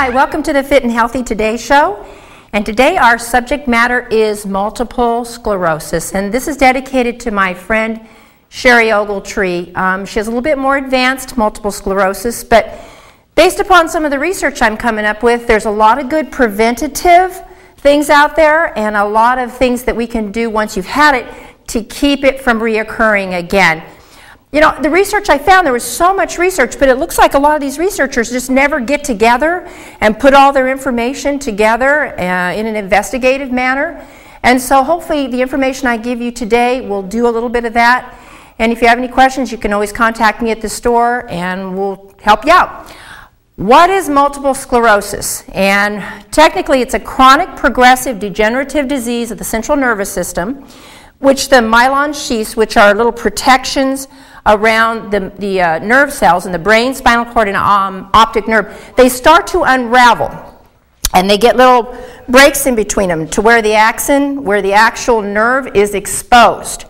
Hi, welcome to the Fit and Healthy Today show. And today our subject matter is multiple sclerosis. And this is dedicated to my friend Sherry Ogletree. Um, she has a little bit more advanced multiple sclerosis, but based upon some of the research I'm coming up with, there's a lot of good preventative things out there and a lot of things that we can do once you've had it to keep it from reoccurring again. You know, the research I found, there was so much research, but it looks like a lot of these researchers just never get together and put all their information together uh, in an investigative manner. And so hopefully the information I give you today will do a little bit of that. And if you have any questions, you can always contact me at the store and we'll help you out. What is multiple sclerosis? And technically, it's a chronic progressive degenerative disease of the central nervous system, which the myelin sheaths, which are little protections around the, the uh, nerve cells in the brain, spinal cord, and um, optic nerve, they start to unravel. And they get little breaks in between them to where the axon, where the actual nerve is exposed.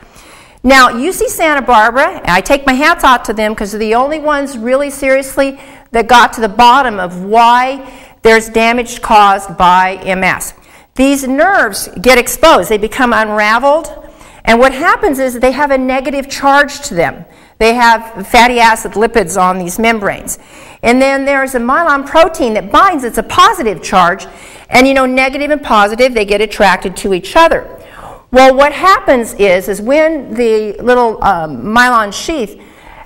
Now, UC Santa Barbara, I take my hats off to them because they're the only ones really seriously that got to the bottom of why there's damage caused by MS. These nerves get exposed, they become unraveled, and what happens is they have a negative charge to them. They have fatty acid lipids on these membranes. And then there's a myelin protein that binds, it's a positive charge. And you know, negative and positive, they get attracted to each other. Well, what happens is, is when the little um, myelin sheath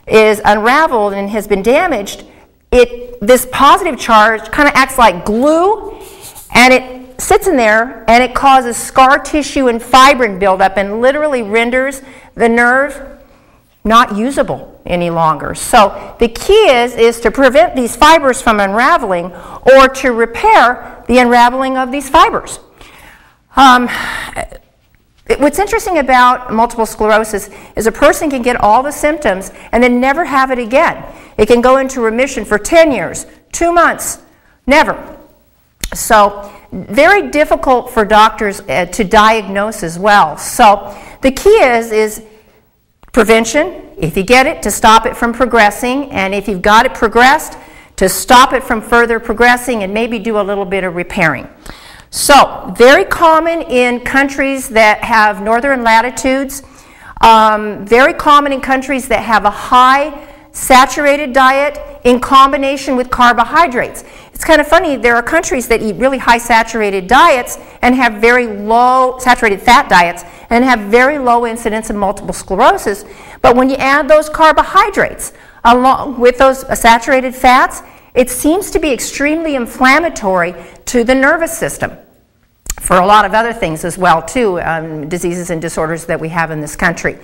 is unraveled and has been damaged, it, this positive charge kind of acts like glue and it sits in there and it causes scar tissue and fibrin buildup and literally renders the nerve not usable any longer. So the key is, is to prevent these fibers from unraveling or to repair the unraveling of these fibers. Um, what's interesting about multiple sclerosis is a person can get all the symptoms and then never have it again. It can go into remission for 10 years, two months, never. So very difficult for doctors uh, to diagnose as well. So the key is, is Prevention, if you get it, to stop it from progressing, and if you've got it progressed, to stop it from further progressing and maybe do a little bit of repairing. So, very common in countries that have northern latitudes, um, very common in countries that have a high saturated diet in combination with carbohydrates. It's kind of funny, there are countries that eat really high saturated diets and have very low saturated fat diets and have very low incidence of multiple sclerosis. But when you add those carbohydrates along with those saturated fats, it seems to be extremely inflammatory to the nervous system for a lot of other things as well too, um, diseases and disorders that we have in this country.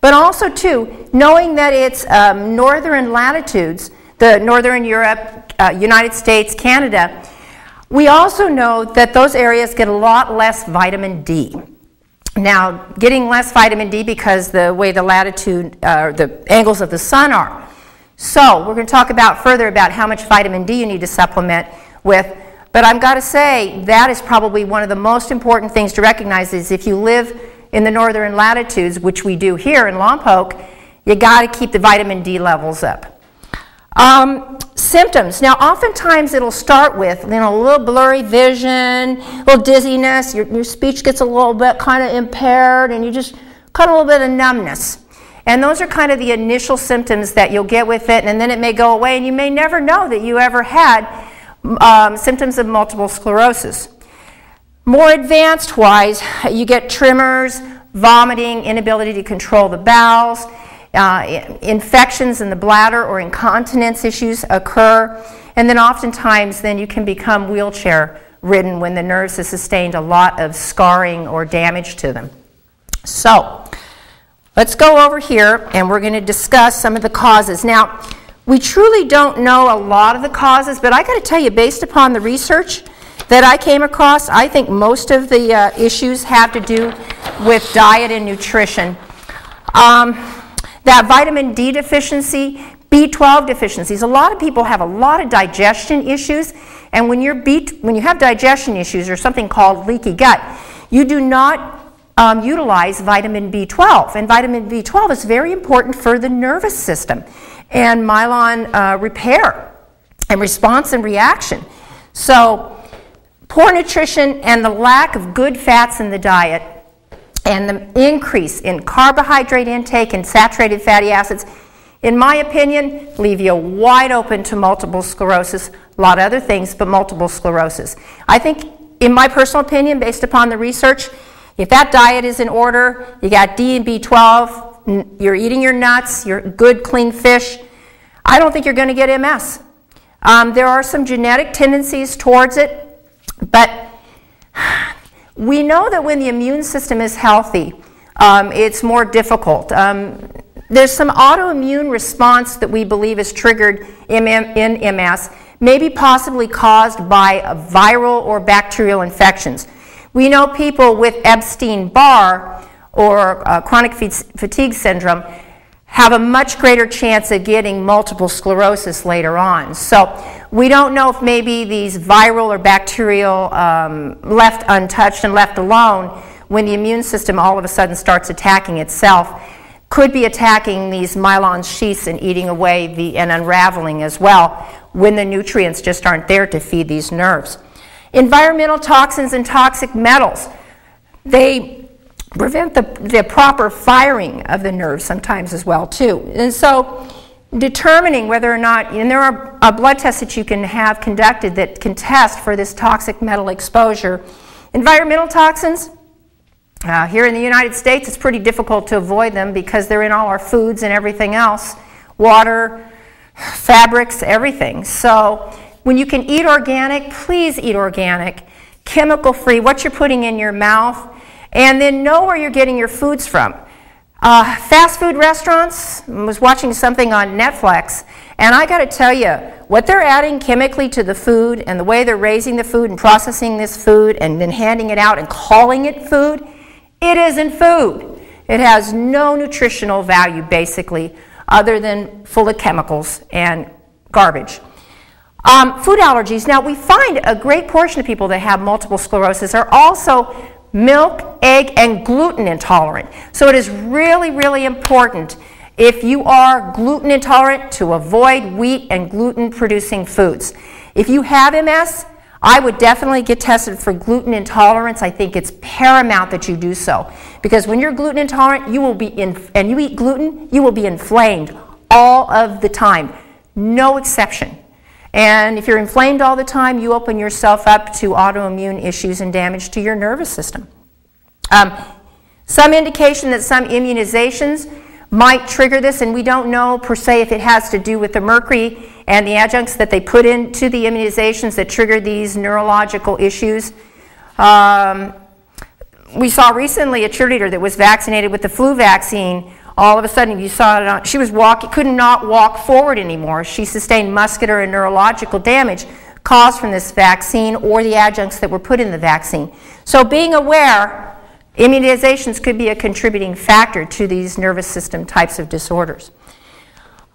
But also, too, knowing that it's um, northern latitudes, the Northern Europe, uh, United States, Canada, we also know that those areas get a lot less vitamin D. Now, getting less vitamin D because the way the latitude, uh, the angles of the sun are. So, we're going to talk about further about how much vitamin D you need to supplement with. But I've got to say, that is probably one of the most important things to recognize is if you live in the northern latitudes, which we do here in Lompoc, you got to keep the vitamin D levels up. Um, symptoms. Now, oftentimes it'll start with you know a little blurry vision, a little dizziness. Your, your speech gets a little bit kind of impaired, and you just kind of a little bit of numbness. And those are kind of the initial symptoms that you'll get with it, and then it may go away, and you may never know that you ever had um, symptoms of multiple sclerosis. More advanced wise, you get tremors, vomiting, inability to control the bowels, uh, infections in the bladder or incontinence issues occur, and then oftentimes then you can become wheelchair ridden when the nerves have sustained a lot of scarring or damage to them. So, let's go over here and we're going to discuss some of the causes. Now, we truly don't know a lot of the causes, but I got to tell you, based upon the research, that I came across, I think most of the uh, issues have to do with diet and nutrition. Um, that vitamin D deficiency, B12 deficiencies. A lot of people have a lot of digestion issues, and when, you're B, when you have digestion issues or something called leaky gut, you do not um, utilize vitamin B12. And vitamin B12 is very important for the nervous system and myelin uh, repair and response and reaction. So, poor nutrition and the lack of good fats in the diet and the increase in carbohydrate intake and saturated fatty acids, in my opinion, leave you wide open to multiple sclerosis, a lot of other things, but multiple sclerosis. I think, in my personal opinion, based upon the research, if that diet is in order, you got D and B12, you're eating your nuts, you're good, clean fish, I don't think you're going to get MS. Um, there are some genetic tendencies towards it, but we know that when the immune system is healthy, um, it's more difficult. Um, there's some autoimmune response that we believe is triggered in, MS, maybe possibly caused by viral or bacterial infections. We know people with Epstein-Barr or uh, chronic fatigue syndrome have a much greater chance of getting multiple sclerosis later on. So we don't know if maybe these viral or bacterial um, left untouched and left alone when the immune system all of a sudden starts attacking itself could be attacking these myelin sheaths and eating away the, and unraveling as well when the nutrients just aren't there to feed these nerves. Environmental toxins and toxic metals, they prevent the, the proper firing of the nerves sometimes as well too. And so determining whether or not, and there are uh, blood tests that you can have conducted that can test for this toxic metal exposure. Environmental toxins, uh, here in the United States, it's pretty difficult to avoid them because they're in all our foods and everything else. Water, fabrics, everything. So when you can eat organic, please eat organic. Chemical free, what you're putting in your mouth, and then know where you're getting your foods from. Uh, fast food restaurants, I was watching something on Netflix, and I got to tell you, what they're adding chemically to the food and the way they're raising the food and processing this food and then handing it out and calling it food, it isn't food. It has no nutritional value, basically, other than full of chemicals and garbage. Um, food allergies. Now, we find a great portion of people that have multiple sclerosis are also milk, egg, and gluten intolerant. So it is really, really important if you are gluten intolerant to avoid wheat and gluten producing foods. If you have MS, I would definitely get tested for gluten intolerance. I think it's paramount that you do so. Because when you're gluten intolerant, you will be in, and you eat gluten, you will be inflamed all of the time. No exception. And if you're inflamed all the time, you open yourself up to autoimmune issues and damage to your nervous system. Um, some indication that some immunizations might trigger this, and we don't know per se if it has to do with the mercury and the adjuncts that they put into the immunizations that trigger these neurological issues. Um, we saw recently a cheerleader that was vaccinated with the flu vaccine all of a sudden you saw it on, she was walking, could not walk forward anymore. She sustained muscular and neurological damage caused from this vaccine or the adjuncts that were put in the vaccine. So being aware, immunizations could be a contributing factor to these nervous system types of disorders.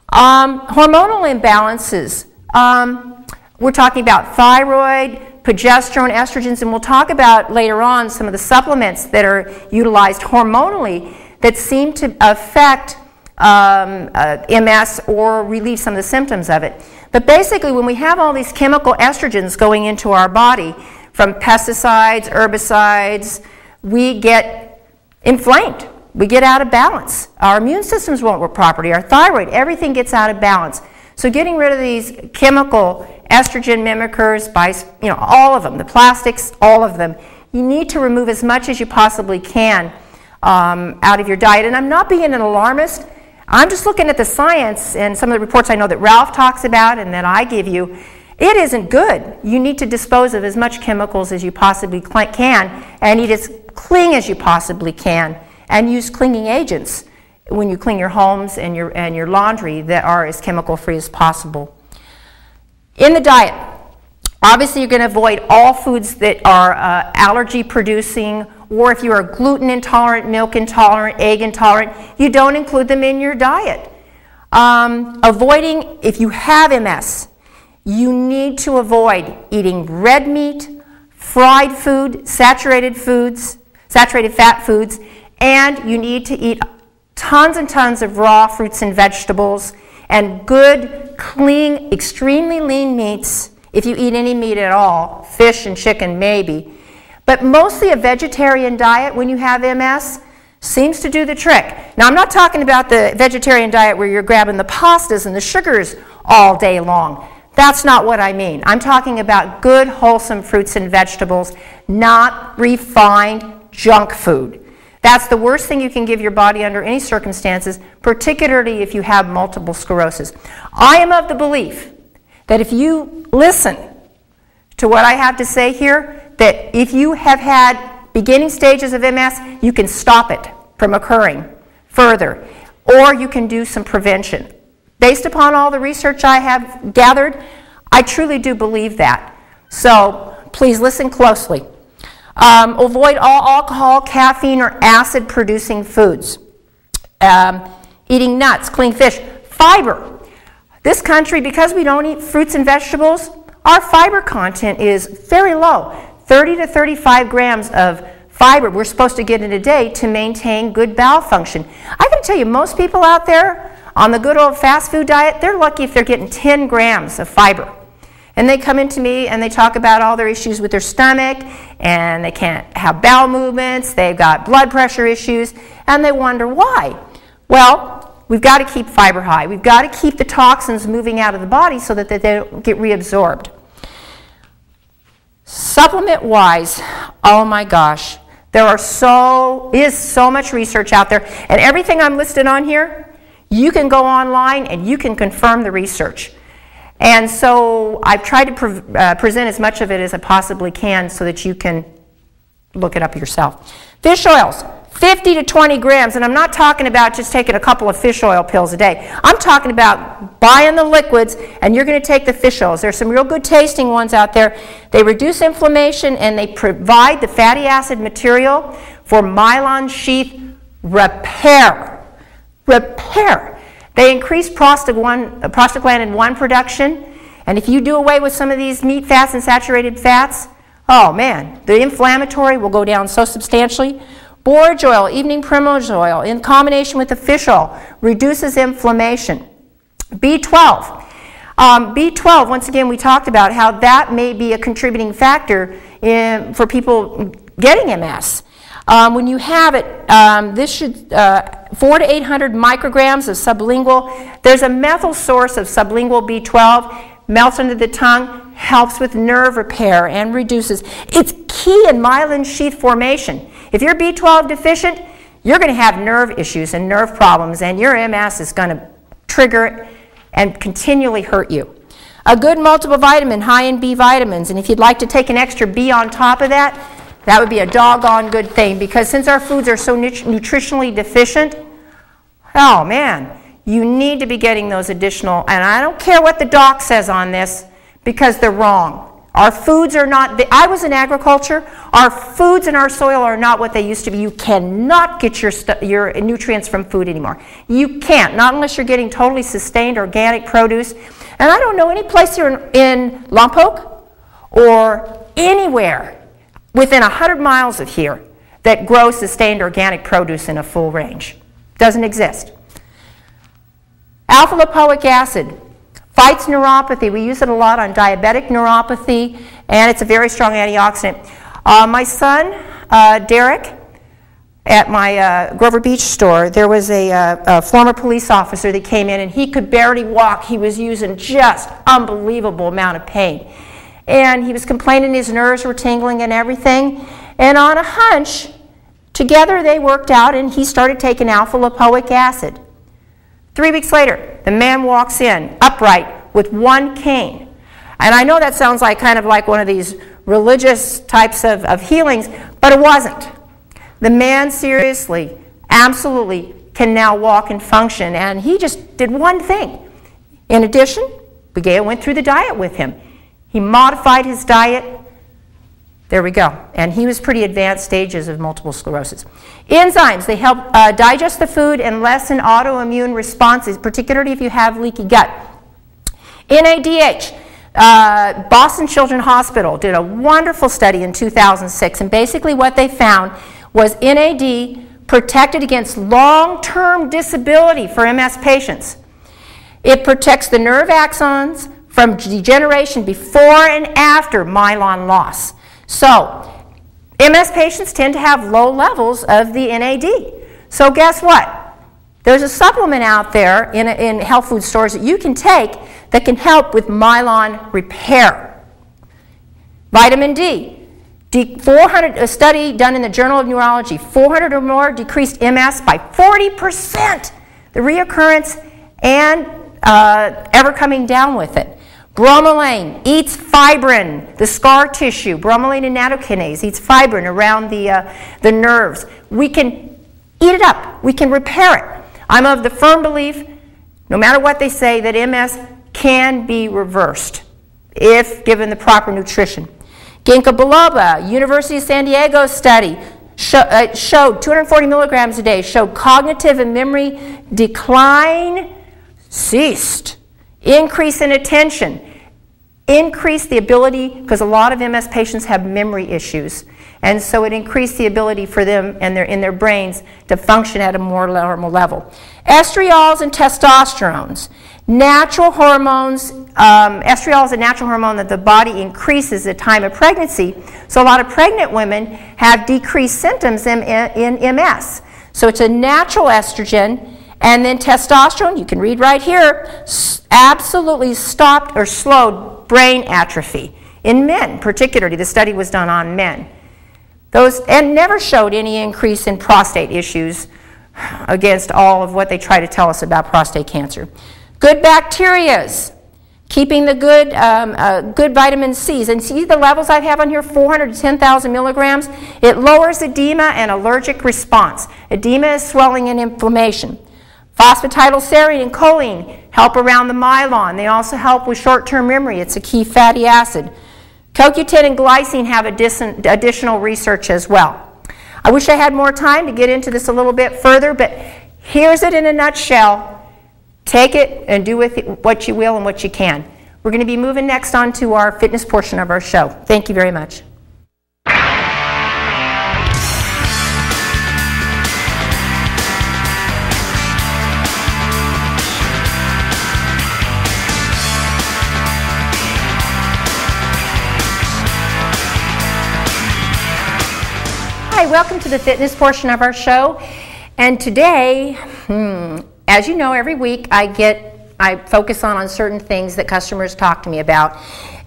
Um, hormonal imbalances. Um, we're talking about thyroid, progesterone, estrogens, and we'll talk about later on some of the supplements that are utilized hormonally that seem to affect um, uh, MS or relieve some of the symptoms of it. But basically, when we have all these chemical estrogens going into our body from pesticides, herbicides, we get inflamed. We get out of balance. Our immune systems won't work properly. Our thyroid, everything gets out of balance. So getting rid of these chemical estrogen mimickers, by, you know, all of them, the plastics, all of them, you need to remove as much as you possibly can um, out of your diet. And I'm not being an alarmist. I'm just looking at the science and some of the reports I know that Ralph talks about and that I give you. It isn't good. You need to dispose of as much chemicals as you possibly can and eat as clean as you possibly can and use cleaning agents when you clean your homes and your, and your laundry that are as chemical free as possible. In the diet, obviously you're going to avoid all foods that are uh, allergy producing or if you are gluten intolerant, milk intolerant, egg intolerant, you don't include them in your diet. Um, avoiding, if you have MS, you need to avoid eating red meat, fried food, saturated foods, saturated fat foods, and you need to eat tons and tons of raw fruits and vegetables and good, clean, extremely lean meats if you eat any meat at all, fish and chicken maybe. But mostly a vegetarian diet when you have MS seems to do the trick. Now, I'm not talking about the vegetarian diet where you're grabbing the pastas and the sugars all day long. That's not what I mean. I'm talking about good, wholesome fruits and vegetables, not refined junk food. That's the worst thing you can give your body under any circumstances, particularly if you have multiple sclerosis. I am of the belief that if you listen to what I have to say here, that if you have had beginning stages of MS, you can stop it from occurring further, or you can do some prevention. Based upon all the research I have gathered, I truly do believe that. So please listen closely. Um, avoid all alcohol, caffeine, or acid producing foods. Um, eating nuts, clean fish, fiber. This country, because we don't eat fruits and vegetables, our fiber content is very low 30 to 35 grams of fiber we're supposed to get in a day to maintain good bowel function. I can tell you, most people out there on the good old fast food diet, they're lucky if they're getting 10 grams of fiber. And they come into me and they talk about all their issues with their stomach and they can't have bowel movements, they've got blood pressure issues, and they wonder why. Well, we've got to keep fiber high. We've got to keep the toxins moving out of the body so that they don't get reabsorbed. Supplement wise, oh my gosh, there are so is so much research out there, and everything I'm listed on here, you can go online and you can confirm the research. And so I've tried to pre uh, present as much of it as I possibly can so that you can look it up yourself. Fish oils, 50 to 20 grams, and I'm not talking about just taking a couple of fish oil pills a day. I'm talking about buying the liquids and you're going to take the fish oils. There's some real good tasting ones out there. They reduce inflammation and they provide the fatty acid material for myelin sheath repair. Repair. They increase uh, prostaglandin 1 production, and if you do away with some of these meat fats and saturated fats, oh man, the inflammatory will go down so substantially. Borage oil, evening primrose oil, in combination with the fish oil, reduces inflammation. B12. Um, B12, once again, we talked about how that may be a contributing factor in, for people getting MS. Um, when you have it, um, this should, uh, 4 to 800 micrograms of sublingual. There's a methyl source of sublingual B12, melts under the tongue, helps with nerve repair and reduces. It's key in myelin sheath formation. If you're B12 deficient, you're going to have nerve issues and nerve problems, and your MS is going to trigger and continually hurt you. A good multiple vitamin high in B vitamins, and if you'd like to take an extra B on top of that, that would be a doggone good thing because since our foods are so nutritionally deficient, oh man, you need to be getting those additional, and I don't care what the doc says on this because they're wrong. Our foods are not, I was in agriculture, our foods and our soil are not what they used to be. You cannot get your, your nutrients from food anymore. You can't, not unless you're getting totally sustained organic produce. And I don't know any place here in, in Lompoc or anywhere within 100 miles of here that grows sustained organic produce in a full range. Doesn't exist. Alpha lipoic acid, Fights neuropathy. We use it a lot on diabetic neuropathy, and it's a very strong antioxidant. Uh, my son, uh, Derek, at my uh, Grover Beach store, there was a, uh, a, former police officer that came in and he could barely walk. He was using just unbelievable amount of pain. And he was complaining his nerves were tingling and everything. And on a hunch, together they worked out and he started taking alpha lipoic acid. Three weeks later, the man walks in, upright, with one cane. And I know that sounds like kind of like one of these religious types of, of healings, but it wasn't. The man seriously, absolutely can now walk and function, and he just did one thing. In addition, Begay went through the diet with him. He modified his diet, there we go. And he was pretty advanced stages of multiple sclerosis. Enzymes, they help uh, digest the food and lessen autoimmune responses, particularly if you have leaky gut. NADH, uh, Boston Children's Hospital did a wonderful study in 2006, and basically what they found was NAD protected against long-term disability for MS patients. It protects the nerve axons, from degeneration before and after myelin loss. So, MS patients tend to have low levels of the NAD. So, guess what? There's a supplement out there in, in health food stores that you can take that can help with myelin repair. Vitamin D. 400, a study done in the Journal of Neurology, 400 or more decreased MS by 40%. The reoccurrence and uh, ever coming down with it. Bromelain eats fibrin, the scar tissue. Bromelain and nattokinase eats fibrin around the, uh, the nerves. We can eat it up. We can repair it. I'm of the firm belief, no matter what they say, that MS can be reversed if given the proper nutrition. Ginkgo biloba, University of San Diego study show, uh, showed 240 milligrams a day showed cognitive and memory decline ceased. Increase in attention. Increase the ability, because a lot of MS patients have memory issues. And so it increased the ability for them and their, in their brains to function at a more normal level. Estriols and testosterones. Natural hormones, um, estriol is a natural hormone that the body increases at time of pregnancy. So a lot of pregnant women have decreased symptoms in, in, in MS. So it's a natural estrogen and then testosterone, you can read right here, absolutely stopped or slowed brain atrophy in men, particularly. The study was done on men. Those, and never showed any increase in prostate issues against all of what they try to tell us about prostate cancer. Good bacterias, keeping the good, um, uh, good vitamin C's. And see the levels I have on here, 400 to 10,000 milligrams. It lowers edema and allergic response. Edema is swelling and inflammation. Phosphatidylserine and choline help around the myelin. They also help with short-term memory. It's a key fatty acid. CoQ10 and glycine have additional research as well. I wish I had more time to get into this a little bit further, but here's it in a nutshell. Take it and do with it what you will and what you can. We're going to be moving next on to our fitness portion of our show. Thank you very much. Welcome to the fitness portion of our show. And today, hmm, as you know, every week I get, I focus on, on certain things that customers talk to me about.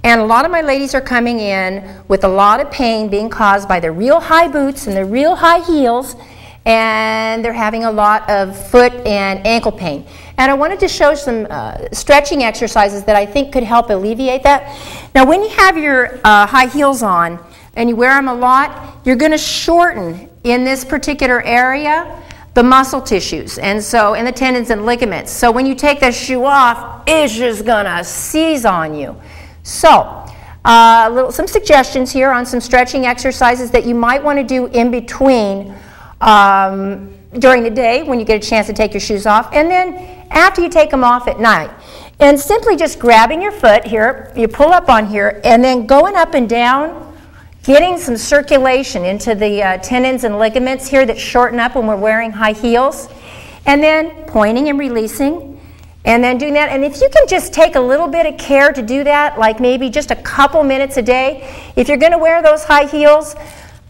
And a lot of my ladies are coming in with a lot of pain being caused by the real high boots and the real high heels, and they're having a lot of foot and ankle pain. And I wanted to show some uh, stretching exercises that I think could help alleviate that. Now, when you have your uh, high heels on, and you wear them a lot, you're going to shorten in this particular area the muscle tissues and so and the tendons and ligaments. So when you take the shoe off, it's just going to seize on you. So uh, little, some suggestions here on some stretching exercises that you might want to do in between um, during the day when you get a chance to take your shoes off, and then after you take them off at night. And simply just grabbing your foot here, you pull up on here, and then going up and down getting some circulation into the uh, tendons and ligaments here that shorten up when we're wearing high heels, and then pointing and releasing, and then doing that. And if you can just take a little bit of care to do that, like maybe just a couple minutes a day, if you're going to wear those high heels,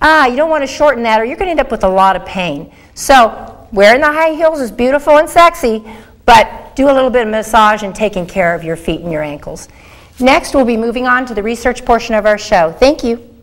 ah, you don't want to shorten that or you're going to end up with a lot of pain. So, wearing the high heels is beautiful and sexy, but do a little bit of massage and taking care of your feet and your ankles. Next, we'll be moving on to the research portion of our show. Thank you.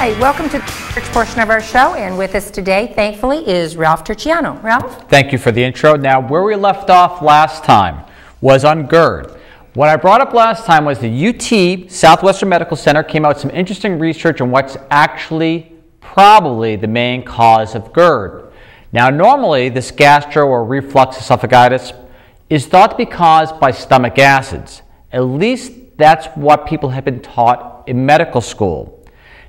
Hi, welcome to the church portion of our show, and with us today, thankfully, is Ralph Turchiano. Ralph? Thank you for the intro. Now, where we left off last time was on GERD. What I brought up last time was the UT Southwestern Medical Center came out with some interesting research on what's actually probably the main cause of GERD. Now, normally, this gastro or reflux esophagitis is thought to be caused by stomach acids. At least that's what people have been taught in medical school.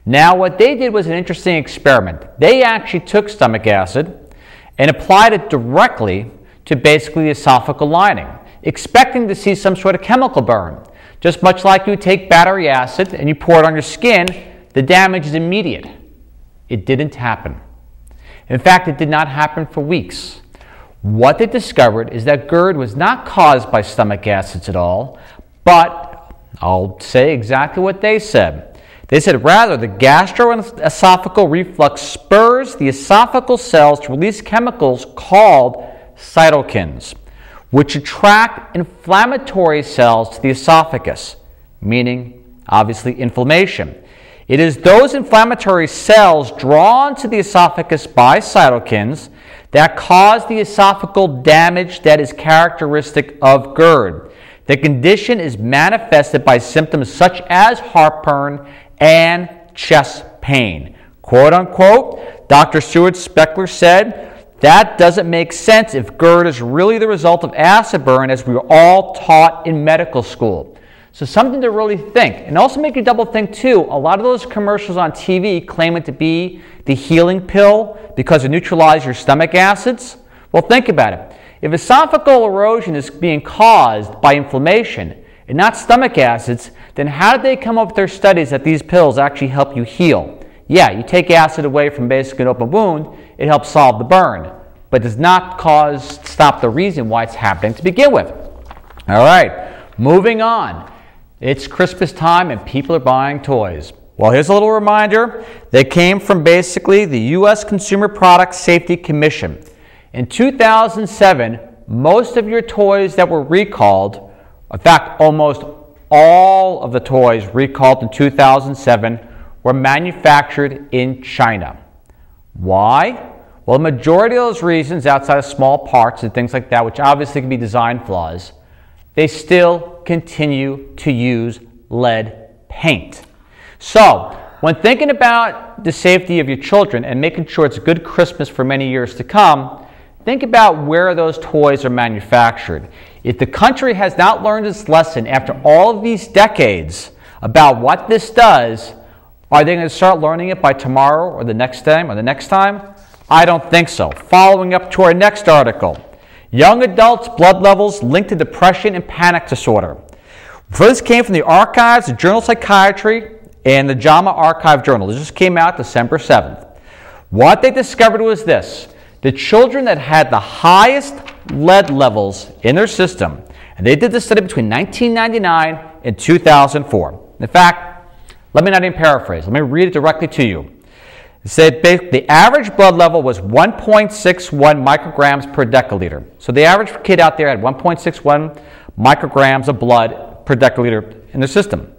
Now, what they did was an interesting experiment. They actually took stomach acid and applied it directly to basically the esophageal lining, expecting to see some sort of chemical burn. Just much like you take battery acid and you pour it on your skin, the damage is immediate. It didn't happen. In fact, it did not happen for weeks. What they discovered is that GERD was not caused by stomach acids at all, but I'll say exactly what they said. They said rather the gastroesophageal reflux spurs the esophageal cells to release chemicals called cytokines, which attract inflammatory cells to the esophagus, meaning obviously inflammation. It is those inflammatory cells drawn to the esophagus by cytokines that cause the esophageal damage that is characteristic of GERD. The condition is manifested by symptoms such as heartburn and chest pain. Quote unquote, Dr. Stuart Spechler said, that doesn't make sense if GERD is really the result of acid burn as we were all taught in medical school. So something to really think. And also make you double think too, a lot of those commercials on TV claim it to be the healing pill because it neutralizes your stomach acids. Well, think about it. If esophageal erosion is being caused by inflammation and not stomach acids, then how did they come up with their studies that these pills actually help you heal? Yeah, you take acid away from basically an open wound, it helps solve the burn, but does not cause stop the reason why it's happening to begin with. All right, moving on. It's Christmas time and people are buying toys. Well, here's a little reminder. They came from basically the U.S. Consumer Product Safety Commission. In 2007, most of your toys that were recalled, in fact, almost all of the toys recalled in 2007 were manufactured in China. Why? Well, the majority of those reasons, outside of small parts and things like that, which obviously can be design flaws, they still continue to use lead paint. So, when thinking about the safety of your children and making sure it's a good Christmas for many years to come, think about where those toys are manufactured. If the country has not learned its lesson after all of these decades about what this does, are they going to start learning it by tomorrow or the next time or the next time? I don't think so. Following up to our next article. Young adults' blood levels linked to depression and panic disorder. This came from the Archives of General Psychiatry and the JAMA Archive Journal. This just came out December 7th. What they discovered was this the children that had the highest lead levels in their system, and they did this study between 1999 and 2004. In fact, let me not even paraphrase, let me read it directly to you. It said the average blood level was 1.61 micrograms per deciliter. So the average kid out there had 1.61 micrograms of blood per deciliter in their system.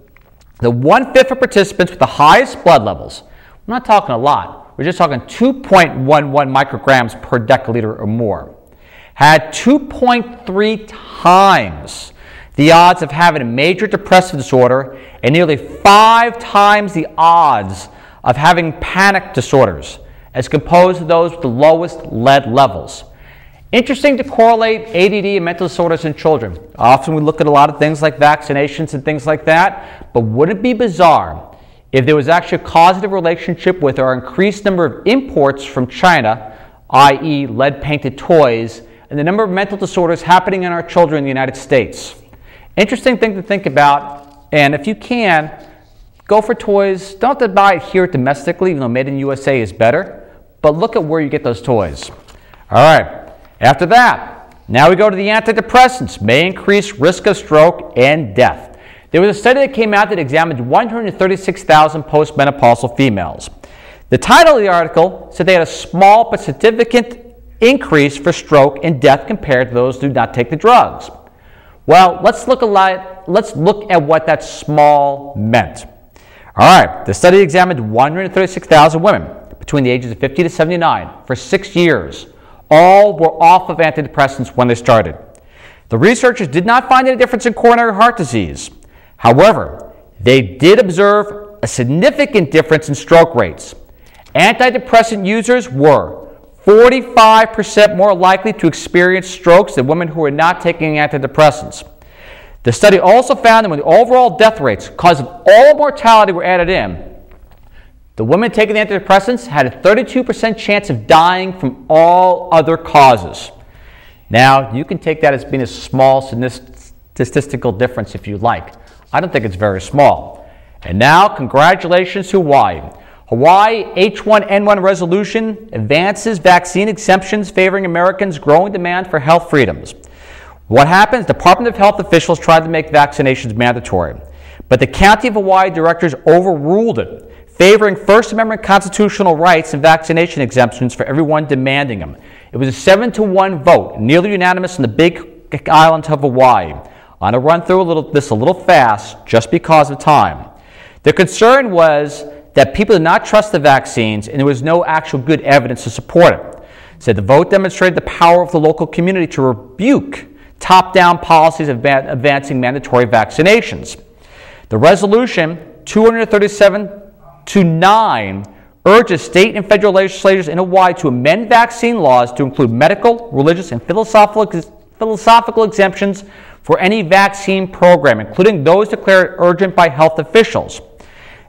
The one fifth of participants with the highest blood levels, we're not talking a lot, we're just talking 2.11 micrograms per deciliter or more, had 2.3 times the odds of having a major depressive disorder and nearly five times the odds of having panic disorders as composed to those with the lowest lead levels. Interesting to correlate ADD and mental disorders in children. Often we look at a lot of things like vaccinations and things like that, but would it be bizarre if there was actually a causative relationship with our increased number of imports from China, i.e., lead painted toys, and the number of mental disorders happening in our children in the United States? Interesting thing to think about, and if you can, Go for toys. Don't to buy it here domestically, even though made in USA is better. But look at where you get those toys. All right. After that, now we go to the antidepressants. May increase risk of stroke and death. There was a study that came out that examined 136,000 postmenopausal females. The title of the article said they had a small but significant increase for stroke and death compared to those who do not take the drugs. Well, let's look, at, let's look at what that small meant. All right, the study examined 136,000 women between the ages of 50 to 79 for six years. All were off of antidepressants when they started. The researchers did not find any difference in coronary heart disease. However, they did observe a significant difference in stroke rates. Antidepressant users were 45% more likely to experience strokes than women who were not taking antidepressants. The study also found that when the overall death rates, cause of all mortality, were added in, the women taking the antidepressants had a 32% chance of dying from all other causes. Now, you can take that as being a small statistical difference if you like. I don't think it's very small. And now, congratulations to Hawaii. Hawaii H1N1 resolution advances vaccine exemptions favoring Americans' growing demand for health freedoms. What happens? Department of Health officials tried to make vaccinations mandatory, but the County of Hawaii directors overruled it, favoring First Amendment constitutional rights and vaccination exemptions for everyone demanding them. It was a 7 to 1 vote, nearly unanimous in the big island of Hawaii. I'm going to run through a little, this a little fast just because of time. The concern was that people did not trust the vaccines and there was no actual good evidence to support it. Said the vote demonstrated the power of the local community to rebuke top down policies of advancing mandatory vaccinations. The resolution 237 to 9 urges state and federal legislators in Hawaii to amend vaccine laws to include medical, religious, and philosophical, philosophical exemptions for any vaccine program, including those declared urgent by health officials.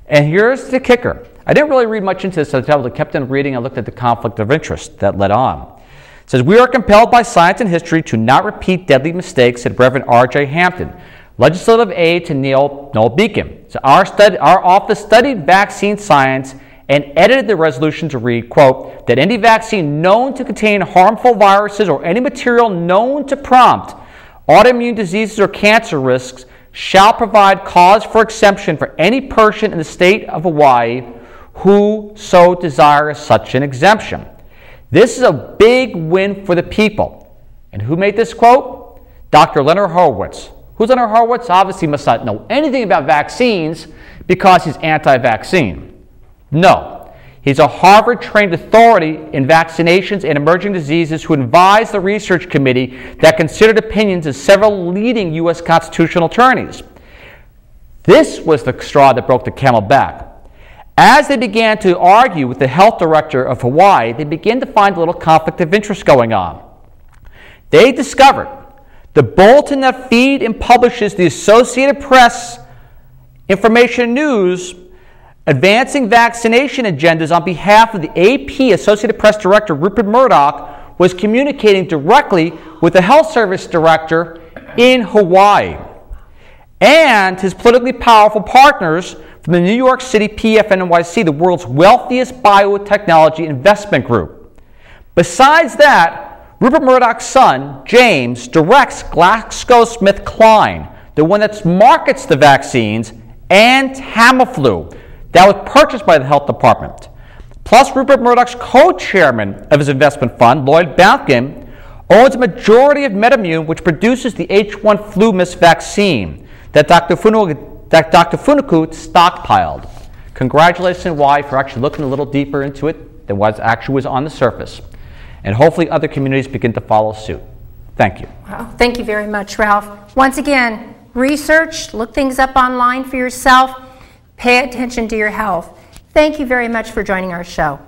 And here's the kicker. I didn't really read much into this until I kept on reading and looked at the conflict of interest that led on. It says, We are compelled by science and history to not repeat deadly mistakes, said Reverend R.J. Hampton, legislative aide to Neil Noel Beacon. So our, our office studied vaccine science and edited the resolution to read, quote, that any vaccine known to contain harmful viruses or any material known to prompt autoimmune diseases or cancer risks shall provide cause for exemption for any person in the state of Hawaii who so desires such an exemption. This is a big win for the people. And who made this quote? Dr. Leonard Horowitz. Who's Leonard Horowitz? Obviously, must not know anything about vaccines because he's anti vaccine. No. He's a Harvard trained authority in vaccinations and emerging diseases who advised the research committee that considered opinions of several leading U.S. constitutional attorneys. This was the straw that broke the camel back. As they began to argue with the health director of Hawaii, they began to find a little conflict of interest going on. They discovered the bulletin that feed and publishes the Associated Press information news advancing vaccination agendas on behalf of the AP Associated Press director Rupert Murdoch was communicating directly with the health service director in Hawaii and his politically powerful partners from the New York City PFNYC, the world's wealthiest biotechnology investment group. Besides that, Rupert Murdoch's son, James, directs GlaxoSmithKline, the one that markets the vaccines, and Tamiflu, that was purchased by the health department. Plus, Rupert Murdoch's co chairman of his investment fund, Lloyd Bantgen, owns a majority of MedImmune, which produces the H1 FluMist vaccine that Dr. Funo that Dr. Funaku stockpiled. Congratulations, Y, for actually looking a little deeper into it than what actually was on the surface. And hopefully other communities begin to follow suit. Thank you. Wow, thank you very much, Ralph. Once again, research, look things up online for yourself, pay attention to your health. Thank you very much for joining our show.